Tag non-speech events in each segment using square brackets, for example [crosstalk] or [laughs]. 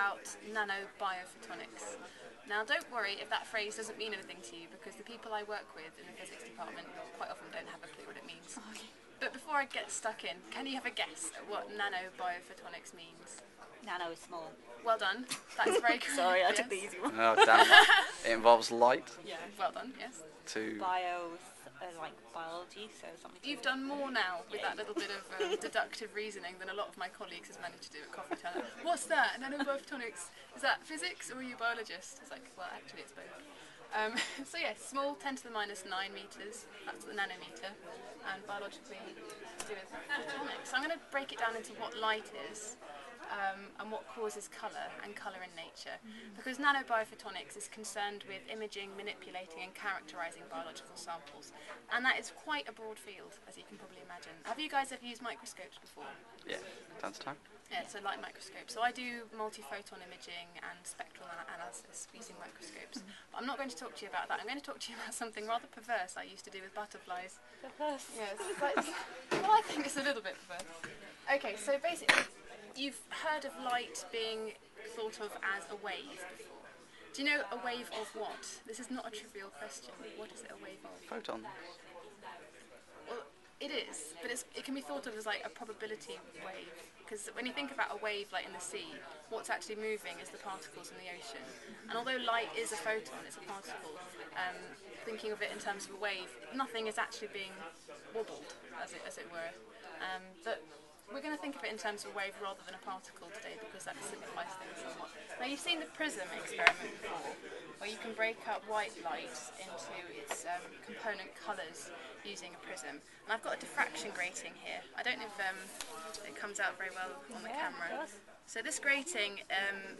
about nanoBiophotonics. Now, don't worry if that phrase doesn't mean anything to you, because the people I work with in the physics department quite often don't have a clue what it means. Oh, but before I get stuck in, can you have a guess at what nanoBiophotonics means? Nano is small. Well done. That's very [laughs] correct. Sorry, I yes. took the easy one. Oh, damn. it involves light [laughs] Yeah, well done, yes. to. Bio, uh, like biology, so something. You've done more now with that little bit of um, [laughs] deductive reasoning than a lot of my colleagues has managed to do at Coffee Town. What's that? Nanophotonics? Is that physics or are you a biologist? It's like, well, actually, it's both. Um, [laughs] so yeah, small, 10 to the minus 9 metres, that's the nanometer, and biologically to do with photonics. So I'm going to break it down into what light is, um, and what causes colour and colour in nature. Because nanoBiophotonics is concerned with imaging, manipulating and characterising biological samples. And that is quite a broad field, as you can probably imagine. Have you guys ever used microscopes before? Yeah, time to time. Yeah, so light microscopes. So I do multiphoton imaging and spectral ana- analysis using microscopes. But I'm not going to talk to you about that. I'm going to talk to you about something rather perverse I used to do with butterflies. Yes. Yes, it's like, [laughs] well, I think it's a little bit perverse. Okay, so basically, you've heard of light being thought of as a wave before. Do you know a wave of what? This is not a trivial question. What is it a wave of? Photon. Well, it is, but it's, it can be thought of as like a probability wave. Because when you think about a wave like in the sea, what's actually moving is the particles in the ocean. And although light is a photon, it's a particle, um, thinking of it in terms of a wave, nothing is actually being wobbled, as it, as it were. Um, but we're going to think of it in terms of a wave rather than a particle today because that simplifies things somewhat. Now you've seen the prism experiment before, where you can break up white light into its um, component colours using a prism. And I've got a diffraction grating here. I don't know if um, it comes out very well on the camera. So this grating um,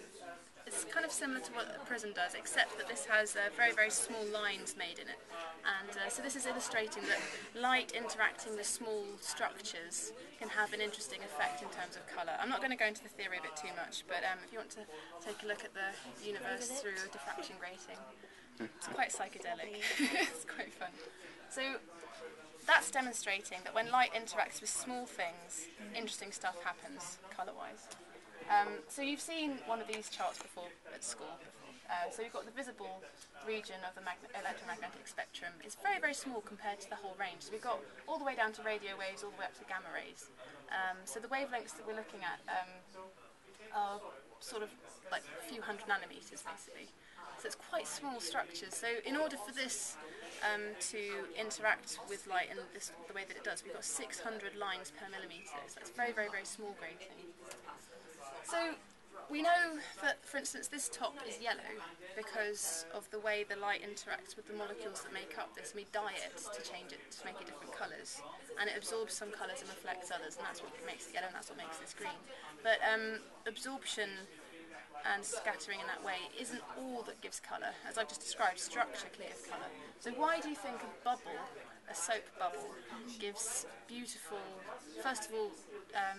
is kind of similar to what a prism does, except that this has uh, very, very small lines made in it. And uh, so this is illustrating that light interacting with small structures can have an interesting effect in terms of colour. I'm not going to go into the theory of it too much, but um, if you want to take a look at the universe through a diffraction grating, it's quite psychedelic. [laughs] it's quite fun. So that's demonstrating that when light interacts with small things, interesting stuff happens colour-wise. Um, so you've seen one of these charts before at school. Uh, so you've got the visible region of the magn- electromagnetic spectrum. It's very, very small compared to the whole range. So we've got all the way down to radio waves, all the way up to gamma rays. Um, so the wavelengths that we're looking at um, are sort of like a few hundred nanometers, basically. So it's quite small structures. So in order for this um, to interact with light in this, the way that it does, we've got 600 lines per millimetre. So it's very, very, very small grating. So we know that, for instance, this top is yellow because of the way the light interacts with the molecules that make up this. And we dye it to change it to make it different colours, and it absorbs some colours and reflects others, and that's what makes it yellow, and that's what makes this green. But um, absorption and scattering in that way isn't all that gives colour. As I've just described, structure clears colour. So why do you think a bubble, a soap bubble, gives beautiful, first of all, um,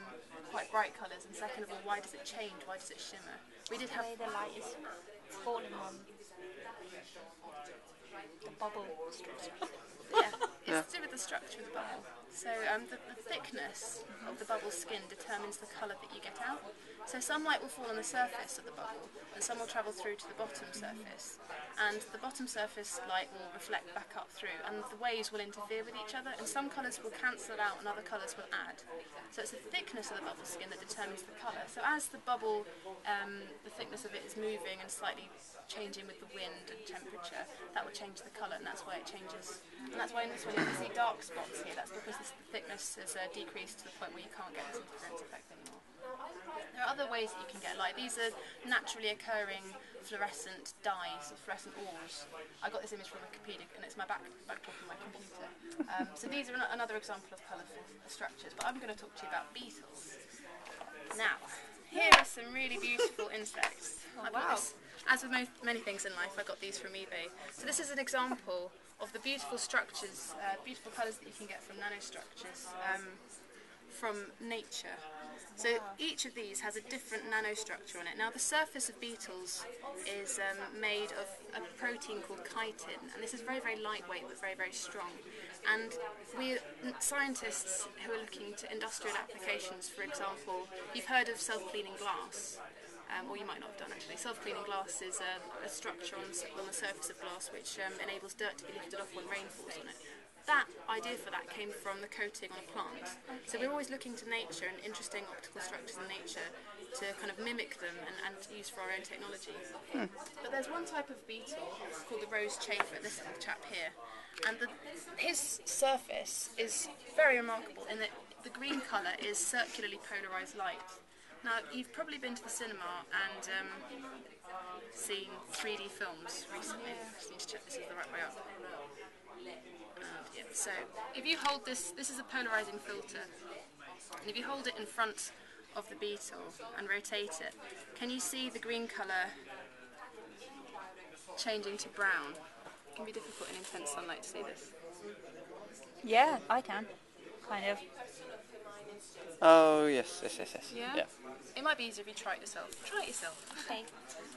quite bright colours, and second of all, why does it change? Why does it shimmer? We did The have the light is falling on the bubble structure. yeah, it's to do with the structure of the bubble. So um, the, the thickness of the bubble skin determines the colour that you get out. So some light will fall on the surface of the bubble, and some will travel through to the bottom surface. And the bottom surface light will reflect back up through, and the waves will interfere with each other, and some colours will cancel out and other colours will add. So it's the thickness of the bubble skin that determines the colour. So as the bubble, um, the thickness of it is moving and slightly changing with the wind and temperature, that will change the colour, and that's why it changes. And that's why in this one you can see dark spots here. That's because this, the thickness is uh, decreased to the point where you can't get this interference effect anymore. There are other ways that you can get light. These are naturally occurring fluorescent dyes, or fluorescent ores. I got this image from Wikipedia, and it's my back backdrop on my computer. Um, so these are an- another example of colourful structures. But I'm going to talk to you about beetles. Now, here are some really beautiful insects. Bought wow. this, as with many things in life, I got these from eBay. So this is an example of the beautiful structures, uh, beautiful colours that you can get from nanostructures um, from nature. So each of these has a different nanostructure on it. Now the surface of beetles is um, made of a protein called chitin, and this is very, very lightweight but very, very strong. And we scientists who are looking to industrial applications, for example, you've heard of self-cleaning glass. Um, or you might not have done actually. Self-cleaning glass is a, a structure on, on the surface of glass which um, enables dirt to be lifted off when rain falls on it. That idea for that came from the coating on a plant. So we're always looking to nature and interesting optical structures in nature to kind of mimic them and, and to use for our own technology. But there's one type of beetle called the rose chafer, this little chap here, and the, his surface is very remarkable in that the green colour is circularly polarised light. Now, you've probably been to the cinema and um, seen 3D films recently. I just need to check this is the right way up. And, yeah, so, if you hold this, this is a polarising filter, and if you hold it in front of the beetle and rotate it, can you see the green colour changing to brown? It can be difficult in intense sunlight to see this. Yeah, I can. Kind of. Oh yes, yes, yes, yes. Yeah? It might be easier if you try it yourself. Try it yourself. Okay.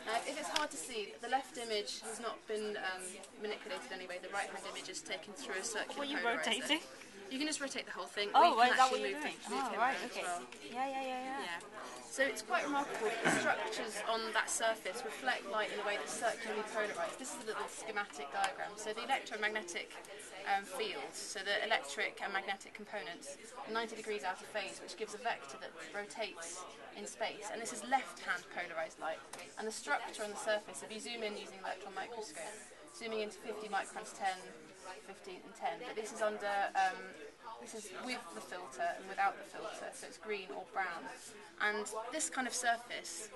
Uh, if it's hard to see, the left image has not been um, manipulated anyway. The right hand image is taken through a circular What are you polarizer. rotating? You can just rotate the whole thing. Oh, you well, can is that what actually you're doing? things- Oh, right, okay. well. Yeah, yeah, yeah, yeah. Yeah. So it's quite remarkable. The structures on that surface reflect light in a way that's circularly polarised. This is a little schematic diagram. So the electromagnetic um, fields. So the electric and magnetic components 90 degrees out of phase, which gives a vector that rotates in space. And this is left-hand polarized light. And the structure on the surface, if you zoom in using an electron microscope, zooming into 50 microns, 10, 15 and 10. But this is under, um, this is with the filter and without the filter, so it's green or brown. And this kind of surface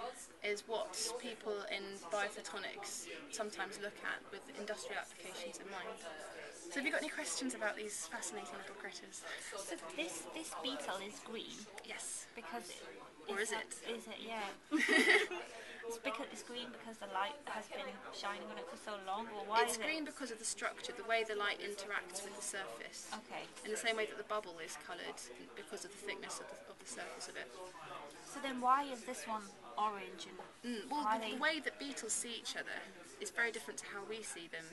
is what people in biophotonics sometimes look at with industrial applications in mind. So have you got any questions about these fascinating little critters? So this this beetle is green Yes. because it, Or is not- it? Is it? Yeah. [laughs] it's because it's green because the light has been shining on it for so long, or why It's is green because of the structure, the way the light interacts with the surface. Okay. In the same way that the bubble is coloured because of the thickness of the, of the surface of it. So then why is this one orange and Mm, well, the, the way that beetles see each other is very different to how we see them.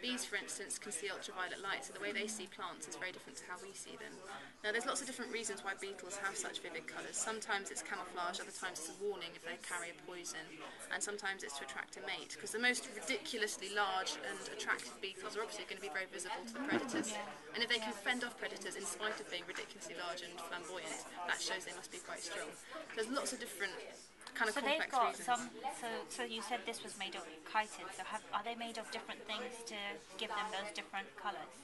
Bees, for instance, can see ultraviolet light, so the way they see plants is very different to how we see them. Now, there's lots of different reasons why beetles have such vivid colours. Sometimes it's camouflage, other times it's a warning if they carry a poison, and sometimes it's to attract a mate. Because the most ridiculously large and attractive beetles are obviously going to be very visible to the predators. And if they can fend off predators in spite of being ridiculously large and flamboyant, that shows they must be quite strong. There's lots of different kind of So they've got reasons. some. So so you said this was made of chitin. So have are they made of different things to give them those different colours?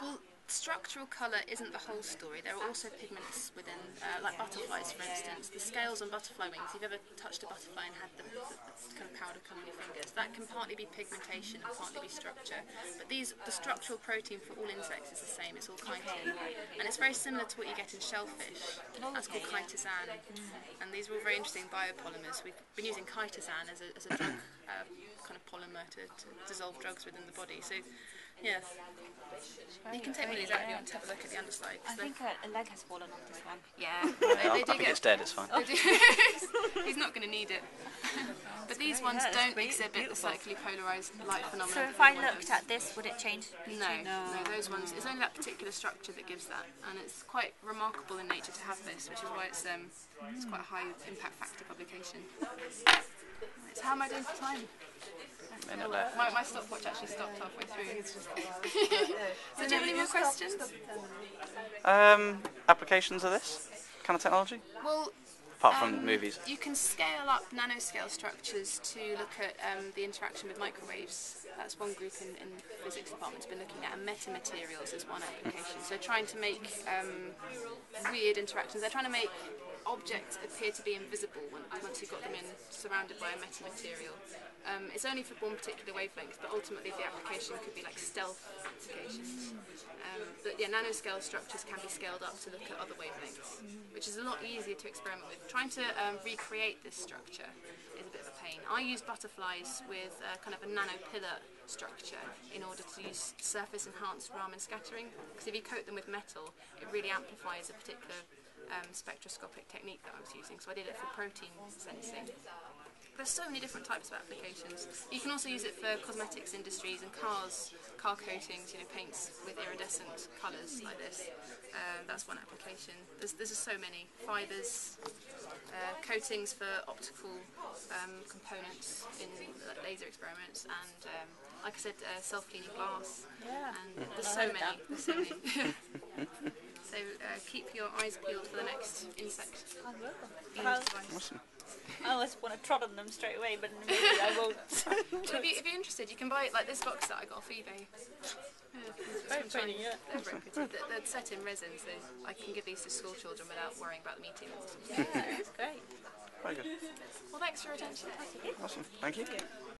Well, structural colour isn't the whole story. There are also pigments within, uh, like butterflies, for instance. The scales on butterfly wings, if you've ever touched a butterfly and had the, the, kind of powder come on your fingers, that can partly be pigmentation and partly be structure. But these, the structural protein for all insects is the same. It's all chitin, and it's very similar to what you get in shellfish. That's called chitosan, and these are all very interesting biopolymers. We've been using chitosan as a, as a drug uh, kind of polymer to, to dissolve drugs within the body. So, yeah. You can take one of these out if you want to have a look at the underside. 'cause I think a, a leg has fallen off this one. yeah, Yeah, [laughs] they, they I do think get. it's dead. It's fine. they do- [laughs] He's not going to need it. but these ones Yeah, that's don't be- exhibit beautiful. the circularly polarised light phenomenon. So that if I the looked does. at this, would it change? No, no, those ones. It's only that particular structure that gives that, and it's quite remarkable in nature to have this, which is why it's um, it's quite a high impact factor publication. Right, so how am I doing for time? Minute left. My, my stopwatch actually stopped halfway through. [laughs] so do you have any more questions? Um, applications of this kind of technology, Well, apart from Um, movies. You can scale up nanoscale structures to look at um, the interaction with microwaves. That's one group in, in physics department's been looking at, and metamaterials is one application. So trying to make um, weird interactions. They're trying to make objects appear to be invisible once you've got them in surrounded by a metamaterial. Um, it's only for one particular wavelength, but ultimately the application could be like stealth applications. Um, but yeah, nanoscale structures can be scaled up to look at other wavelengths, which is a lot easier to experiment with. Trying to um, recreate this structure is a bit of a pain. I use butterflies with uh, kind of a nanopillar structure in order to use surface enhanced Raman scattering, because if you coat them with metal, it really amplifies a particular um, spectroscopic technique that I was using. So I did it for protein sensing. there's so many different types of applications. You can also use it for cosmetics industries and cars, car coatings, you know, paints with iridescent colours like this. Um, that's one application. There's, there's just so many. Fibres, uh, coatings for optical um, components in laser experiments, and um, like I said, uh, self-cleaning glass. Yeah. And there's so many. There's so many. So uh, keep your eyes peeled for the next insect. I will. I'll- Awesome. I always want to trot on them straight away, but maybe [laughs] I won't. Well, if, you, if you're interested, you can buy it like this box that I got off eBay. Yeah, it's Very from pretty, yeah. They're very pretty. They're, they're set in resin, so I can give these to school children without worrying about them eating them. yeah, that's great. Very good. Well, thanks for your attention. Awesome. Thank you.